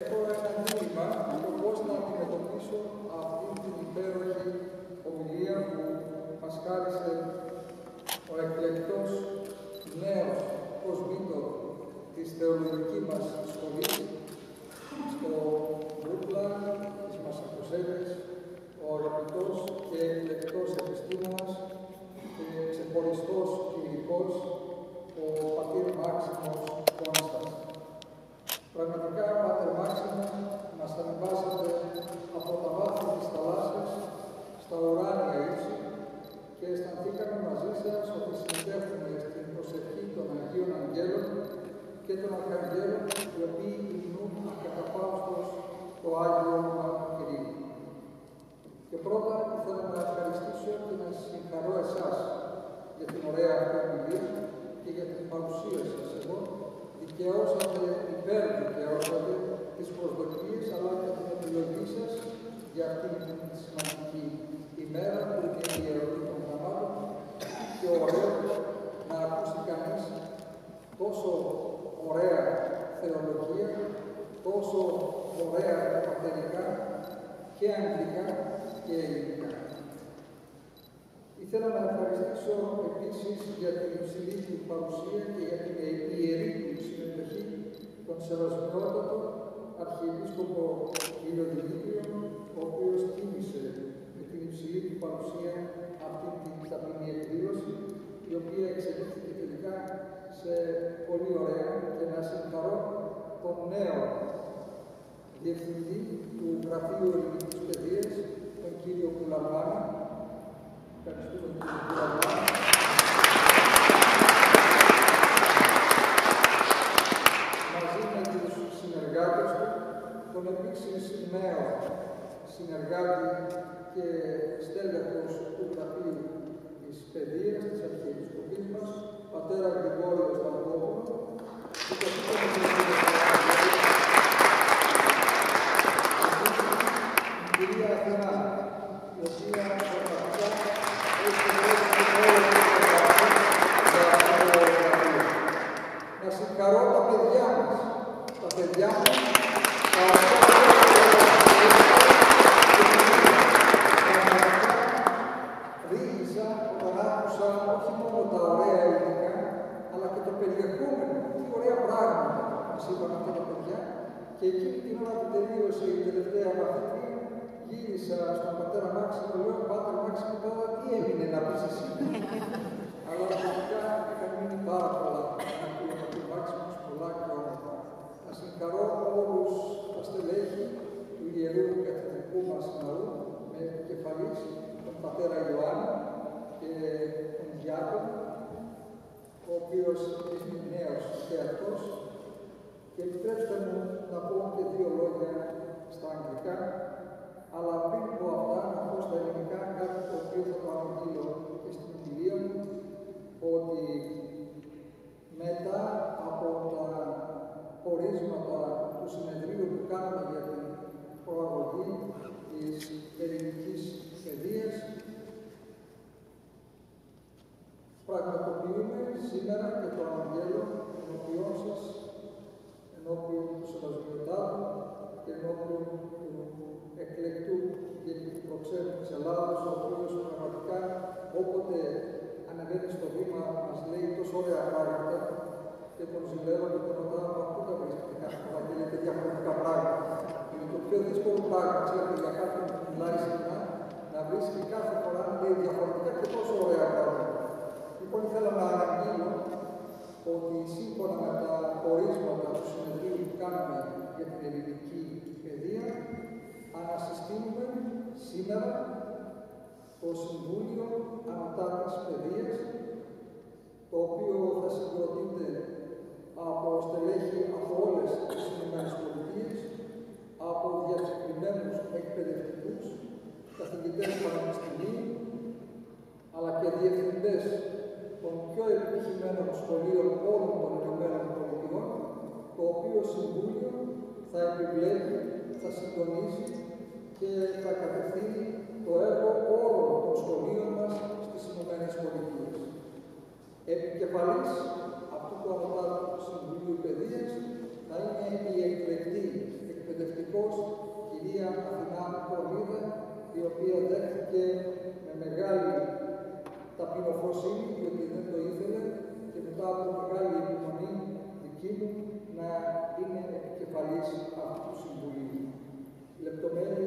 Thank you. Και των Αρχαγγέλων, οι οποίοι υμνούν ακαταπαύστος το Άγιο όνομα του Κυρίου. Και πρώτα ήθελα να ευχαριστήσω και να συγχαρώ εσάς για την ωραία αυτή ομιλία και για την παρουσία σας εδώ. Δικαιώσατε, υπέρ δικαιώσατε τις προσδοκίες αλλά και την επιλογή σας για αυτήν την σημαντική ημέρα που είναι η ερωτή των γραμμάτων και ωραίο να ακούσει κανείς τόσο ωραία θεολογία, τόσο ωραία πατερικά και αγγλικά και ελληνικά. Ήθελα να ευχαριστήσω επίσης για την υψηλή του παρουσία και για την ιερή του συμμετοχή των Σεβασμιότατο Αρχιεπίσκοπο κ. Δημήτριο, ο οποίος τίμησε με την υψηλή του παρουσία αυτή την ταπεινή εκδήλωση, η οποία εξελίχθηκε τελικά σε πολύ ωραία και να συγχαρώ τον νέο Διευθυντή του Γραφείου Ελληνικής Παιδείας, τον κύριο Κουλαβάνα. Ευχαριστούμε τον κύριο Κουλαβάνα. Μαζί με τους συνεργάτες του, τον επίσης νέο συνεργάτη και στέλεχος του Γραφείου της Παιδείας, της Αρχιεπισκοπής μας, πατέρα Γρηγόριο Σταυρόπουλο, και το κυρία Αθηνά, η οποία πραγματικά έχει δώσει όλο το για αυτό το γραφείο. Να συγχαρώ τα παιδιά μας, τα παιδιά μας, τα Ρίγησα όταν άκουσα όχι μόνο τα ωραία ελληνικά, αλλά και το περιεχόμενο. Τι ωραία πράγματα μας είπαν αυτά τα παιδιά. Και εκείνη την ώρα που τελείωσε η τελευταία μαθήτρια, γύρισα στον πατέρα Μάξιμο, λέω, Πάτερ Μάξιμο, τώρα τι έμεινε να πεις εσύ; Αλλά τελικά είχαν μείνει πάρα πολλά. Ακούω πατέρα Μάξιμος, πολλά και όμορφα. Να συγχαρώ όλους τα στελέχη του Ιερού Καθηγητικού μας Ναού, με επικεφαλής τον πατέρα Ιωάννη και τον Διάκονο, ο οποίος είναι νέος και αυτός. Και επιτρέψτε μου να πω και δύο λόγια στα αγγλικά, αλλά πριν πω αυτά, να πω στα ελληνικά κάτι το οποίο θα το αναγγείλω και στην ομιλία μου, ότι μετά από τα πορίσματα του συνεδρίου που κάναμε για την προαγωγή της ελληνικής παιδείας, πραγματοποιούμε σήμερα και το Αγγέλο ενώπιόν σας, ενώπιον του Σεβασμιωτάτου και ενώπιον του εκλεκτού και του προξένου της Ελλάδος, ο οποίος πραγματικά όποτε ανεβαίνει στο βήμα μας λέει τόσο ωραία πράγματα και τον ζηλεύω και τον ρωτάω μα πού τα βρίσκεται κάθε φορά και λέτε διαφορετικά πράγματα. Είναι το πιο δύσκολο πράγμα, ξέρετε, για κάποιον που μιλάει συχνά, να βρίσκει κάθε φορά να λέει διαφορετικά και τόσο ωραία πράγματα. Λοιπόν, ήθελα να αναγγείλω ότι σύμφωνα με τα πορίσματα του συνεδρίου που κάναμε για την ελληνική παιδεία, ανασυστήνουμε σήμερα το Συμβούλιο Ανατάτης Παιδείας, το οποίο θα συγκροτείται από στελέχη από όλες τις ΗΠΑ, από διακεκριμένους εκπαιδευτικούς, καθηγητές πανεπιστημίου, αλλά και διευθυντές των πιο επιτυχημένων σχολείων όλων των ΗΠΑ, το οποίο Συμβούλιο θα επιβλέπει, θα συντονίζει και θα κατευθύνει το έργο όλων των σχολείων μας στις Ηνωμένες Πολιτείες. Επικεφαλής αυτού του Ανωτάτου Συμβουλίου Παιδείας θα είναι η εκλεκτή εκπαιδευτικός κυρία Αθηνά Κορνίδα, η οποία δέχτηκε με μεγάλη ταπεινοφροσύνη, γιατί δεν το ήθελε, και μετά από μεγάλη επιμονή δική μου να είναι επικεφαλής tomé